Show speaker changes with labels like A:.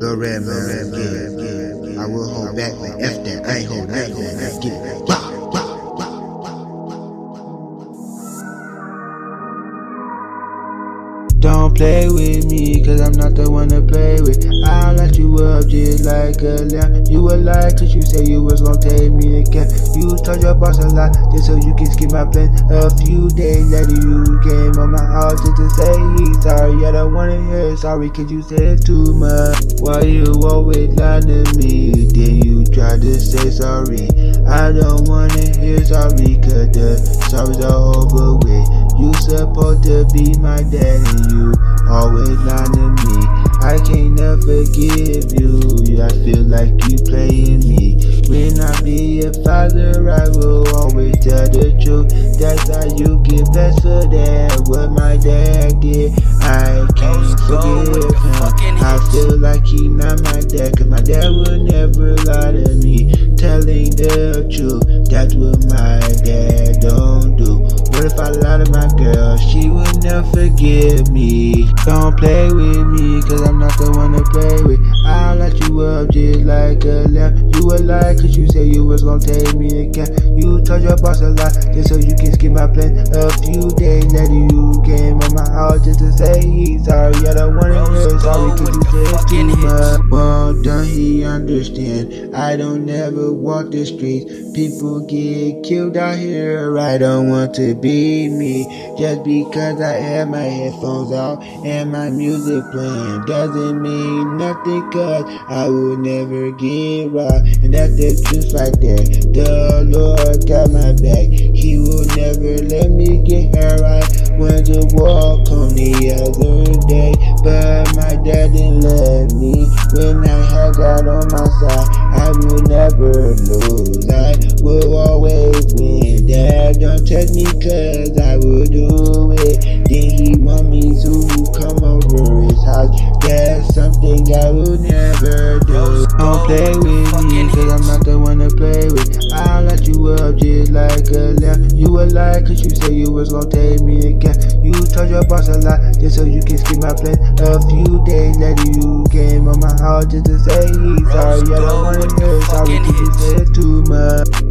A: Lil Red Man. I will hold back, man. F that. I ain't holding that.
B: Don't play with me, cause I'm not the one to play with. I'll light you up just like a lamb. You a lie, cause you say you was gonna take me again. You told your boss a lot, just so you can skip my plan. A few days later, you came on my house just to say sorry. I don't wanna hear sorry, cause you said too much. Why you always lie to me? Then you try to say sorry. I don't wanna hear sorry, cause the sorry's are over with. You supposed to be my dad and you always lying to me. I can't never forgive you. I feel like you playing me. When I be a father, I will always tell the truth. That's how you get blessed for that. What my dad did, I can't forgive him. I feel like he not my dad, cause my dad would never lie to me. Forgive me. Don't play with me, cause I'm not the one to play with. I'll let you up just like a lamb. You a lie, cause you say you was gonna take me again. You told your boss a lot, just so you can skip my plan. A few days later, you came on my house just to say he's sorry. I don't wanna hear sorry, cause you said too much. Well done, he understand. I don't ever walk the streets. People get killed out here. I don't want to be me. Just because I have my headphones out and my music playing doesn't mean nothing. Cause I will never get robbed. And that's the truth right there. The Lord got day. But my dad didn't let me. When I had God on my side, I will never lose. I will always win. Dad, don't test me cause I will do it. Then he want me to come over his house. That's something I will never do. Don't play with me cause I'm not the one to play with. I'll let you up just like a lamb. You a lie cause you say you was gonna take me again. You told your boss a lie. just so you can skip my plan. A few days later you came on my house just to say sorry. I don't wanna hear sorry you said too much.